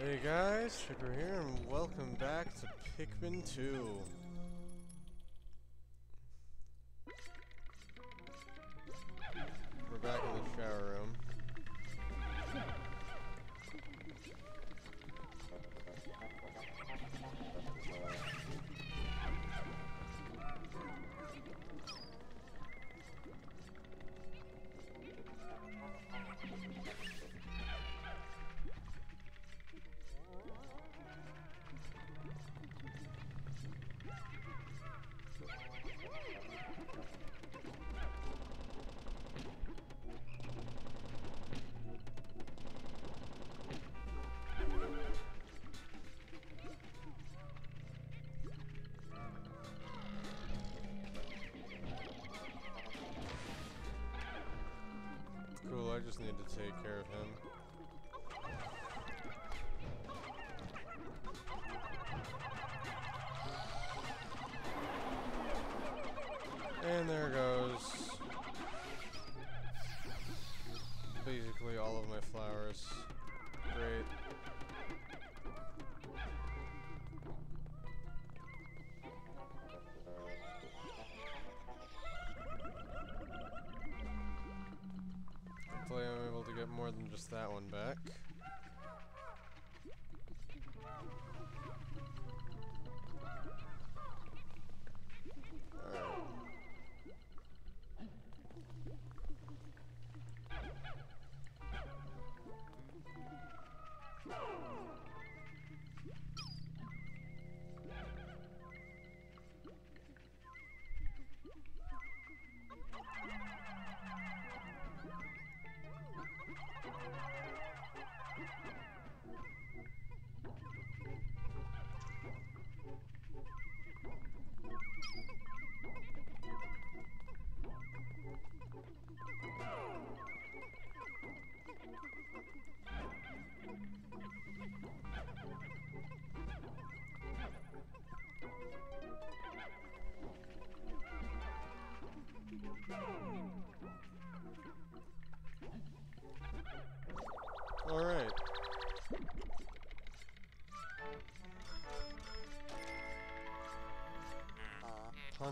Hey guys, Tripper here, and welcome back to Pikmin 2. Just need to take care of him.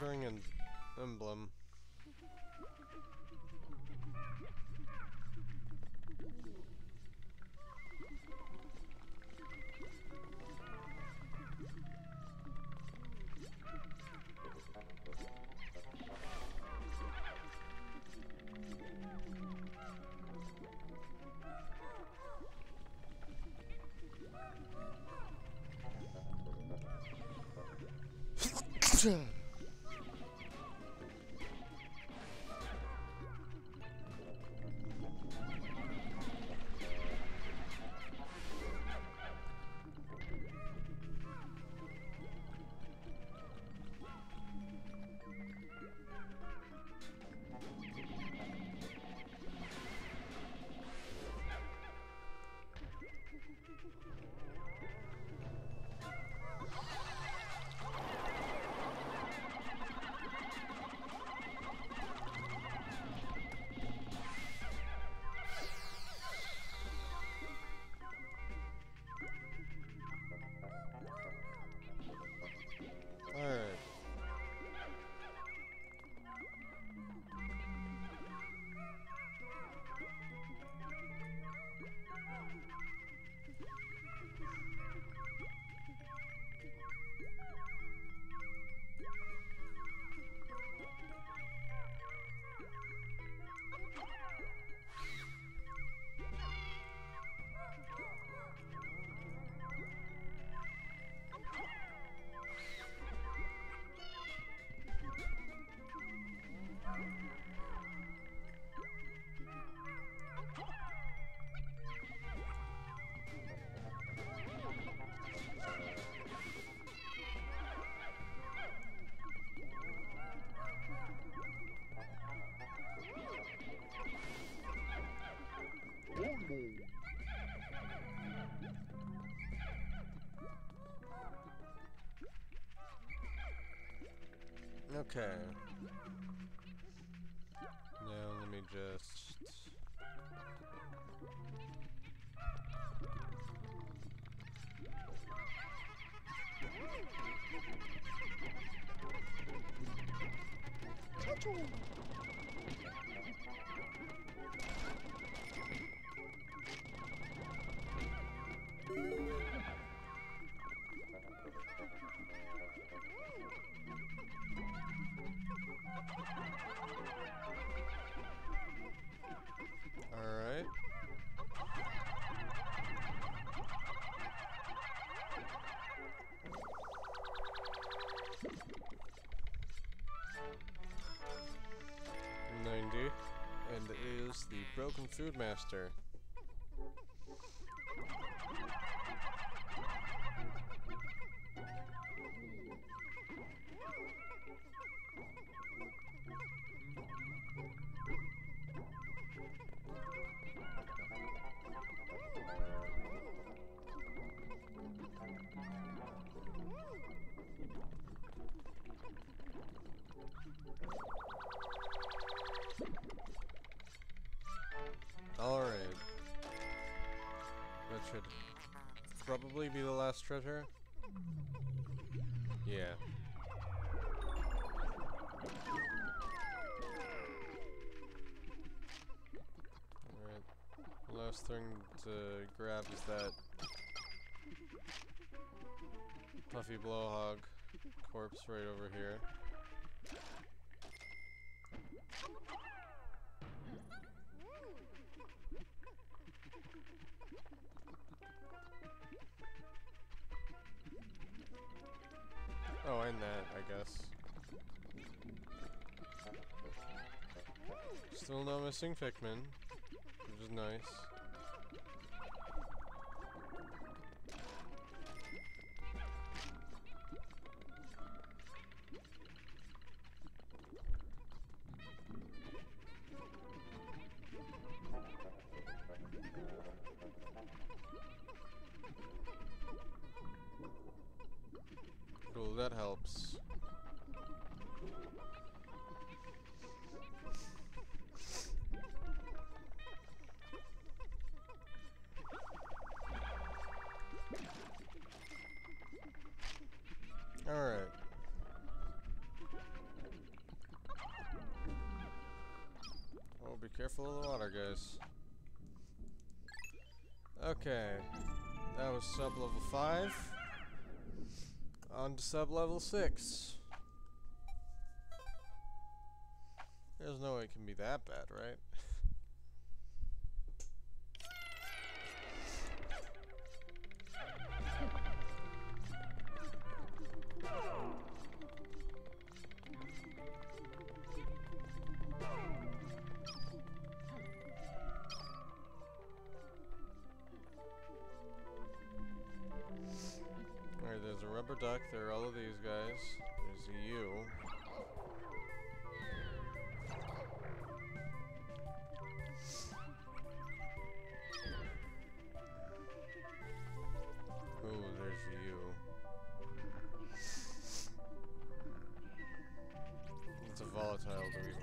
Pondering an emblem. Alright. Okay. Now let me just... Choo-choo! Master. Last thing to grab is that Puffy Blowhog corpse right over here. Oh, and that, I guess. Still no missing Pikmin, which is nice. Cool, that helps. Alright. Oh, be careful of the water, guys. Okay. That was sub level 5. On to sub level 6. There's no way it can be that bad, right? Rubber duck. There are all of these guys. There's you. Ooh, there's you. It's a volatile Dweevil.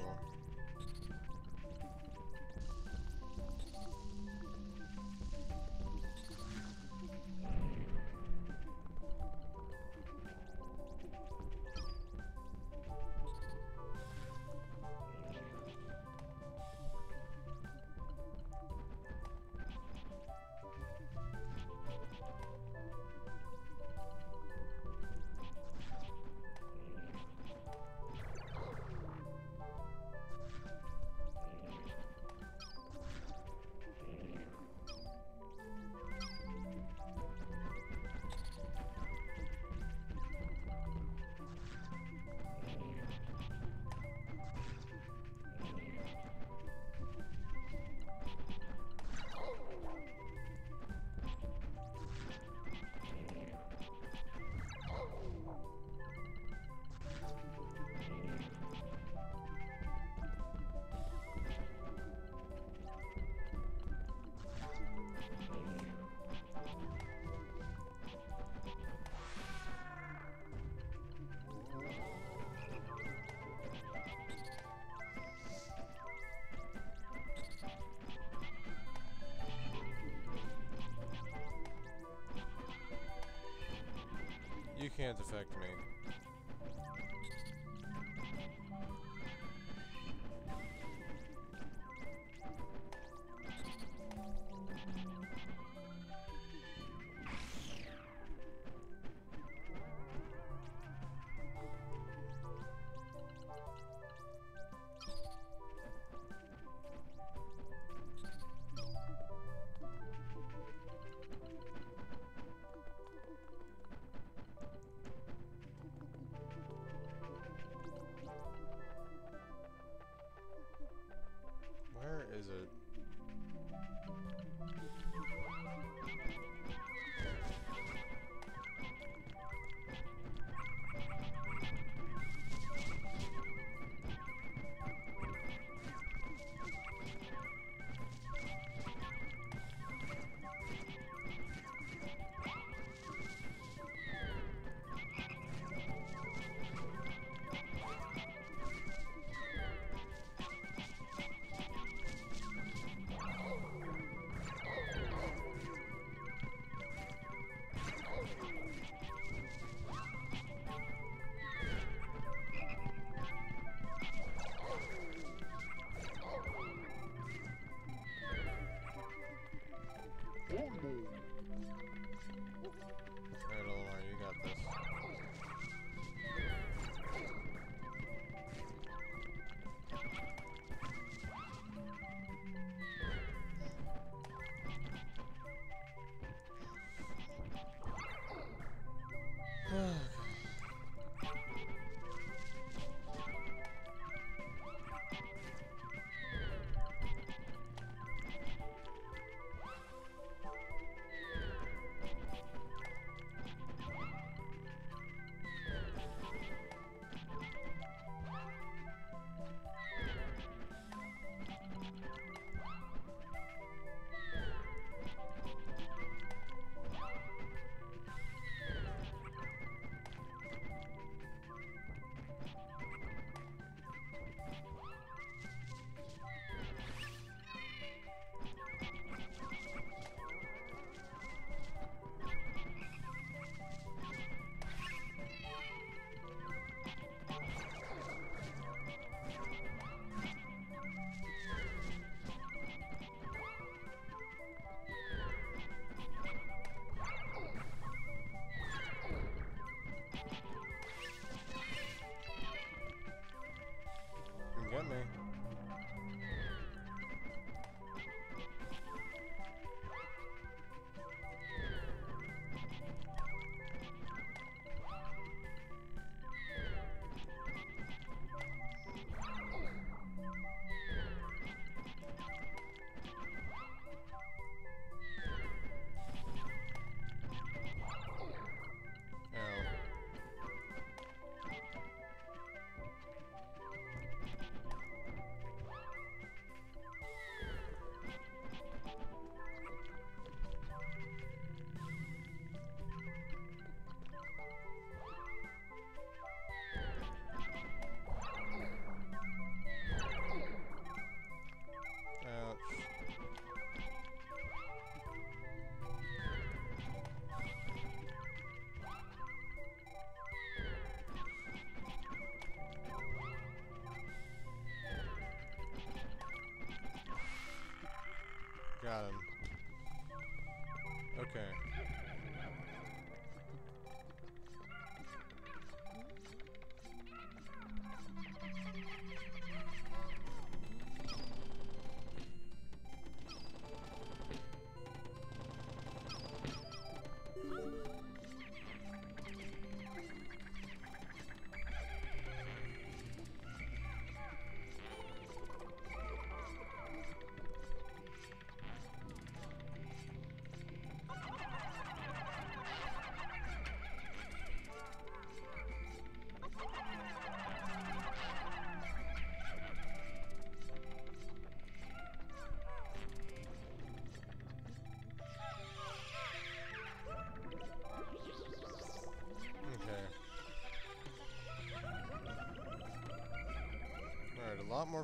Can't affect me.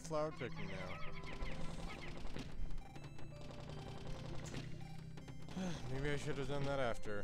Flower picking now. Maybe I should have done that after,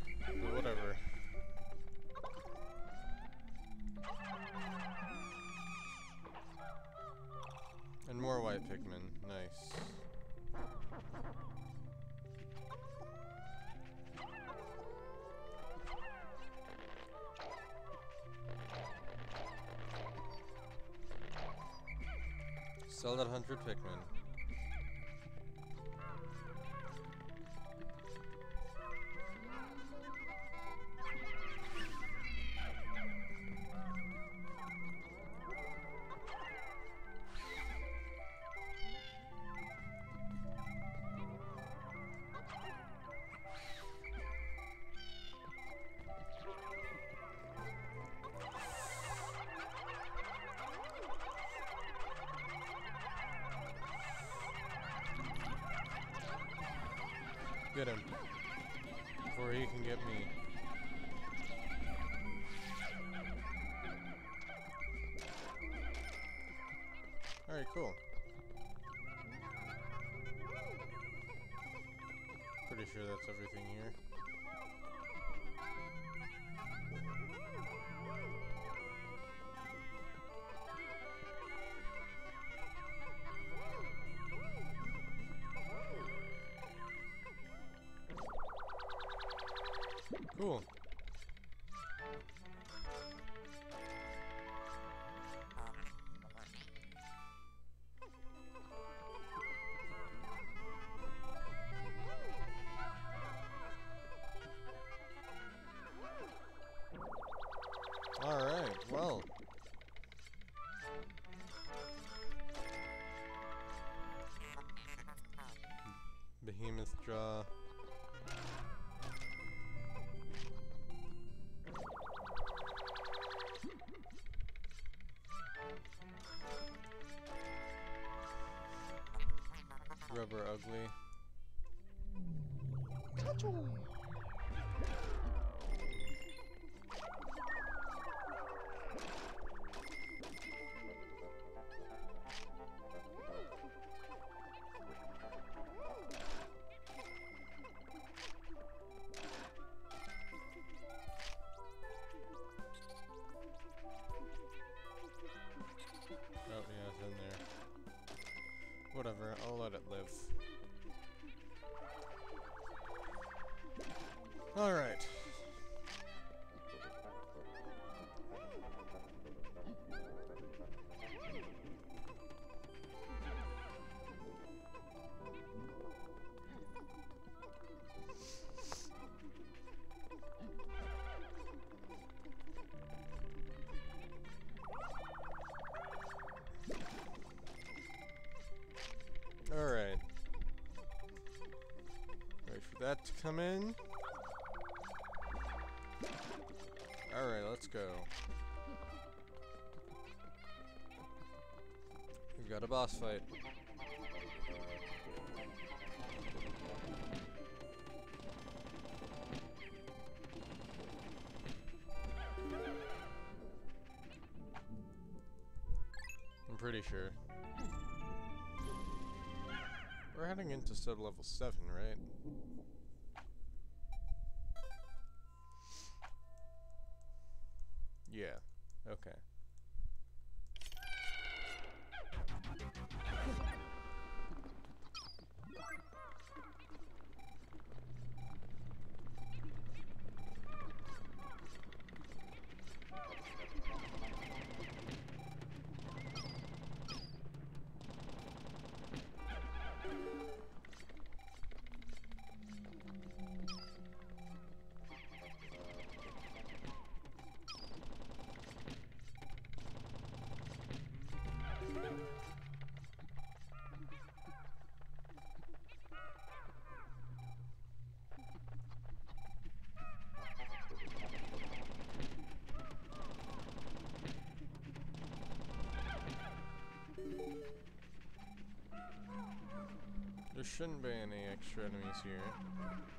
Get him. Before he can get me. Alright, cool. Pretty sure that's everything here. Cool. Alright, well. Behemoth Jaw. Rubber ugly. Oh, come in. Alright, let's go. We've got a boss fight. I'm pretty sure. We're heading into sub level 7, right? Shouldn't be any extra enemies here.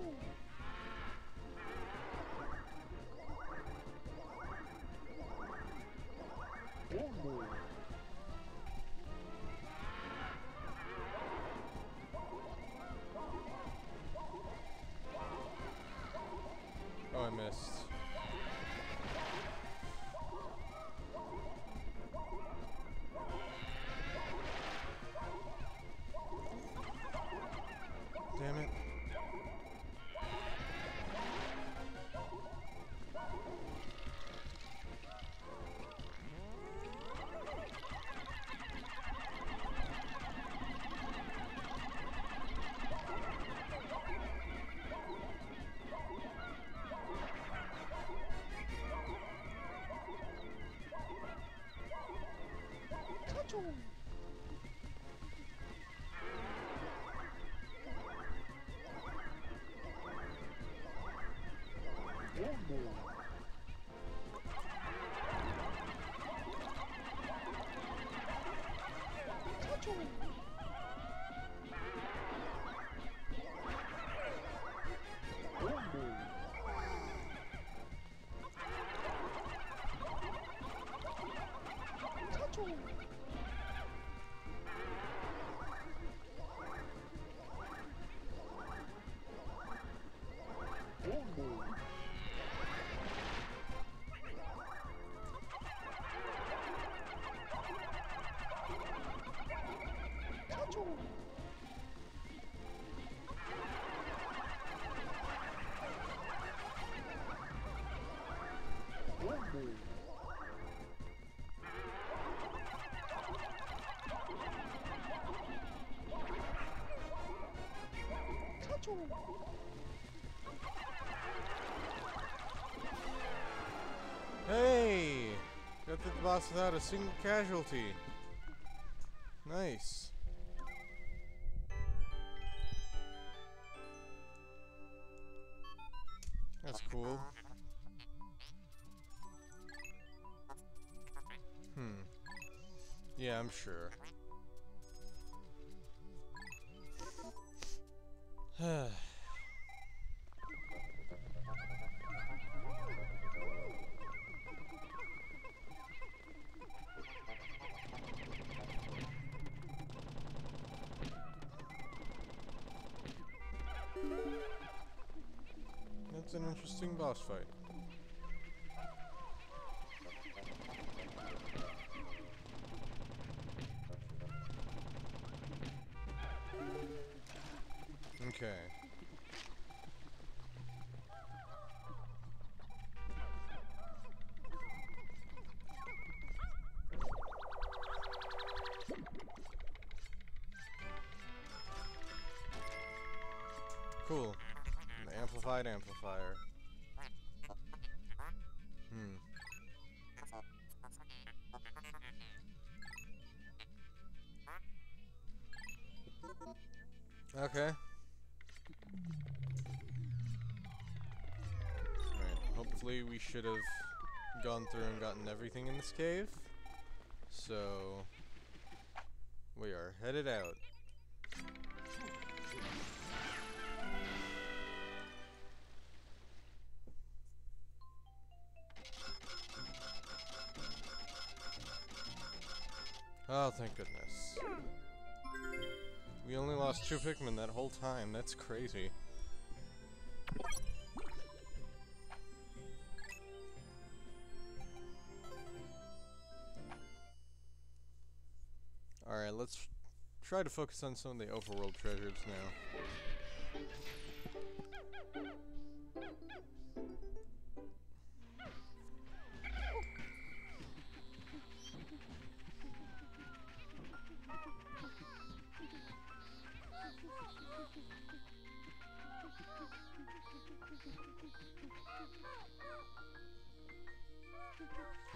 Oh, Hey! Got the boss without a single casualty. That's an interesting boss fight. Okay. Cool. Amplified Hmm. Okay. Right. Hopefully we should have gone through and gotten everything in this cave. So we are headed out. Oh, thank goodness. We only lost two Pikmin that whole time. That's crazy. Alright, let's try to focus on some of the overworld treasures now.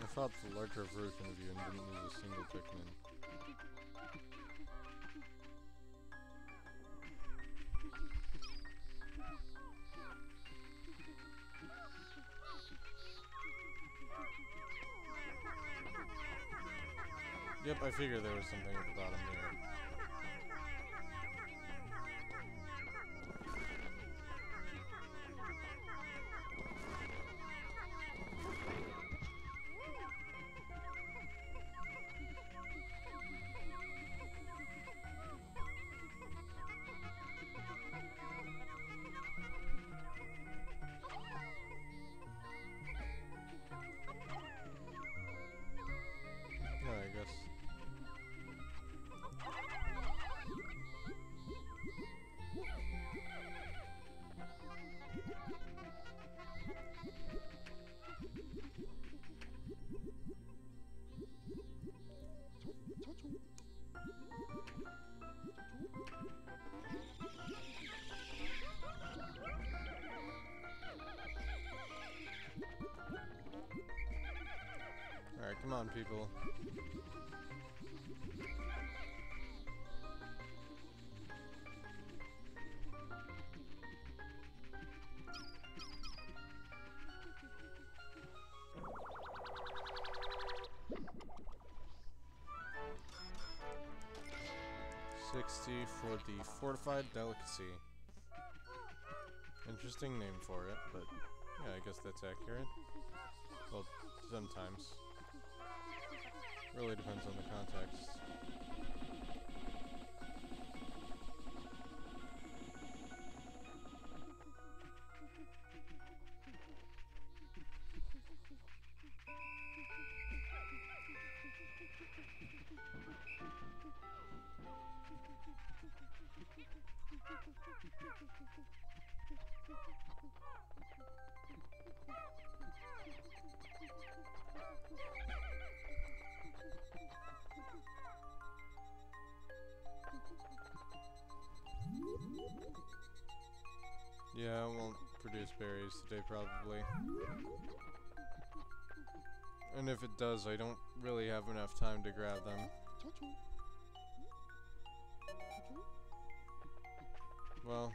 I thought the larger version of you and didn't lose a single Pikmin. Yep, I figured there was something at the bottom there. Sixty for the fortified delicacy. Interesting name for it, but yeah, I guess that's accurate. Well, sometimes. Really depends on the context. Yeah, it won't produce berries today probably. And if it does, I don't really have enough time to grab them. Well,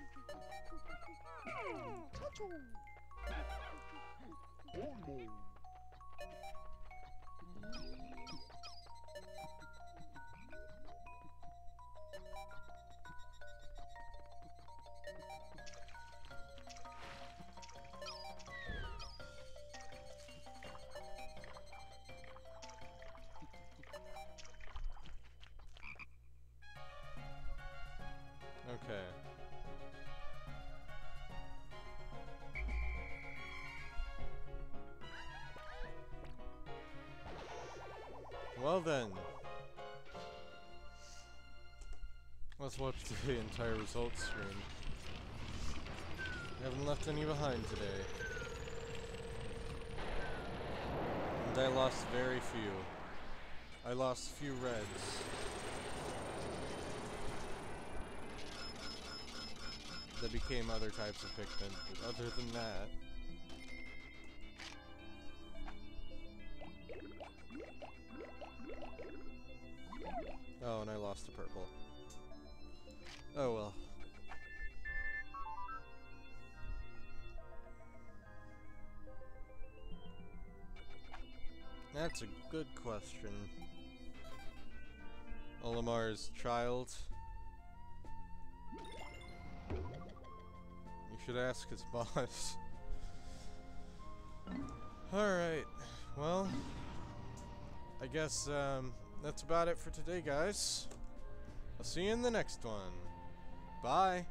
Well then. Let's watch the entire results screen. Haven't left any behind today. And I lost very few. I lost few reds. That became other types of Pikmin, but other than that... question. Olimar's child. You should ask his boss. Alright, well, I guess um, that's about it for today, guys. I'll see you in the next one. Bye.